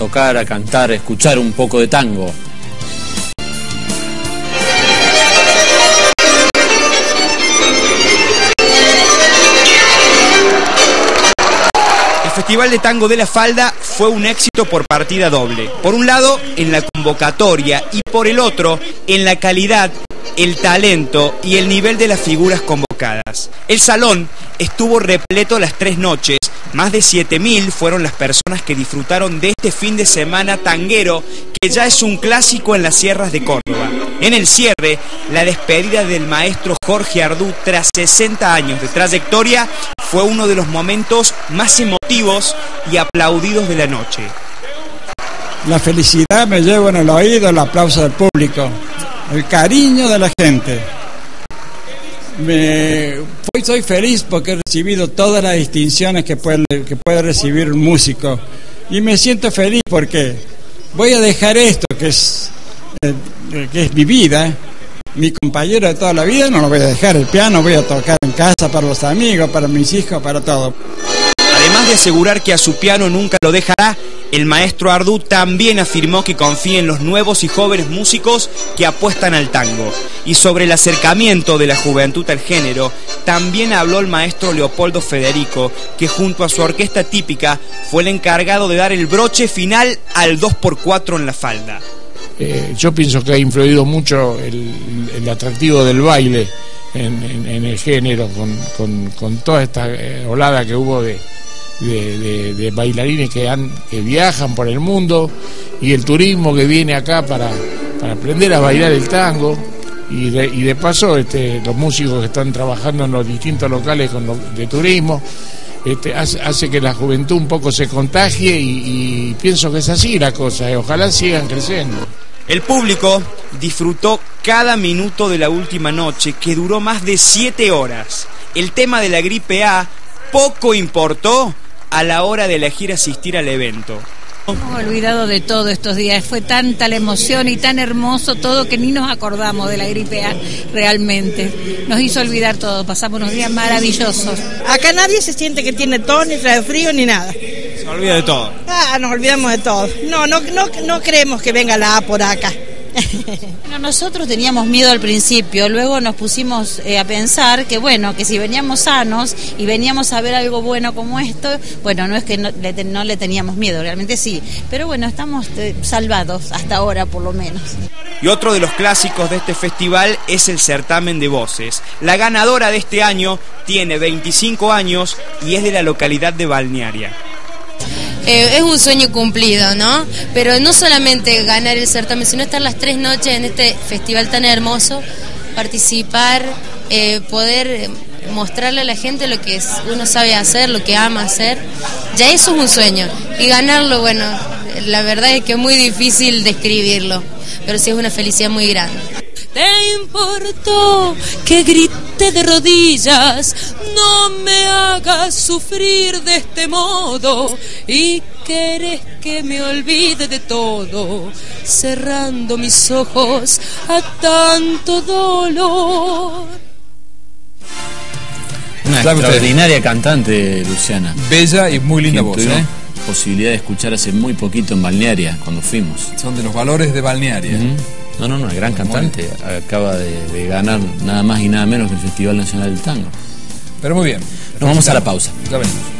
tocar, a cantar, a escuchar un poco de tango. El Festival de Tango de la Falda fue un éxito por partida doble. Por un lado, en la convocatoria y por el otro, en la calidad, el talento y el nivel de las figuras convocadas. El salón estuvo repleto las tres noches. Más de 7.000 fueron las personas que disfrutaron de este fin de semana tanguero que ya es un clásico en las sierras de Córdoba. En el cierre, la despedida del maestro Jorge Ardú tras 60 años de trayectoria fue uno de los momentos más emotivos y aplaudidos de la noche. La felicidad me llevo en el oído el aplauso del público, el cariño de la gente. Me, soy feliz porque he recibido todas las distinciones que puede, que puede recibir un músico y me siento feliz porque voy a dejar esto que es, eh, que es mi vida, mi compañero de toda la vida, no lo voy a dejar, el piano voy a tocar en casa para los amigos, para mis hijos, para todo. Además de asegurar que a su piano nunca lo dejará, el maestro Ardú también afirmó que confía en los nuevos y jóvenes músicos que apuestan al tango. Y sobre el acercamiento de la juventud al género, también habló el maestro Leopoldo Federico, que junto a su orquesta típica fue el encargado de dar el broche final al 2x4 en la falda. Eh, yo pienso que ha influido mucho el, atractivo del baile en, el género, con toda esta eh, olada que hubo de, de, bailarines que, han, que viajan por el mundo y el turismo que viene acá para, aprender a bailar el tango. Y de, paso este, los músicos que están trabajando en los distintos locales de turismo este, hace, que la juventud un poco se contagie y, y pienso que es así la cosa, eh, ojalá sigan creciendo. El público disfrutó cada minuto de la última noche, que duró más de siete horas. El tema de la gripe A poco importó a la hora de elegir asistir al evento. Hemos olvidado de todo estos días, fue tanta la emoción y tan hermoso todo que ni nos acordamos de la gripe A realmente. Nos hizo olvidar todo, pasamos unos días maravillosos. Acá nadie se siente que tiene tos, ni trae frío, ni nada. Se olvida de todo. Ah, nos olvidamos de todo. No, no, no, no creemos que venga la A por acá. Bueno, nosotros teníamos miedo al principio, luego nos pusimos eh, a pensar que bueno, que si veníamos sanos y veníamos a ver algo bueno como esto, bueno, no es que no le, no le teníamos miedo, realmente sí, pero bueno, estamos eh, salvados hasta ahora por lo menos. Y otro de los clásicos de este festival es el certamen de voces. La ganadora de este año tiene 25 años y es de la localidad de Balnearia. Eh, es un sueño cumplido, ¿no? Pero no solamente ganar el certamen, sino estar las tres noches en este festival tan hermoso, participar, eh, poder mostrarle a la gente lo que uno sabe hacer, lo que ama hacer, ya eso es un sueño. Y ganarlo, bueno, la verdad es que es muy difícil describirlo, pero sí es una felicidad muy grande. ¿Te importó que grite de rodillas? No me hagas sufrir de este modo y querés que me olvide de todo, cerrando mis ojos a tanto dolor. Una extraordinaria cantante, Luciana. Bella y muy linda voz, ¿eh? Posibilidad de escuchar hace muy poquito en Balnearia, cuando fuimos. Son de los valores de Balnearia. Uh -huh. No, no, no, gran cantante. Acaba de, de, ganar nada más y nada menos que el Festival Nacional del Tango. Pero muy bien. Nos vamos a la pausa. Ya venimos.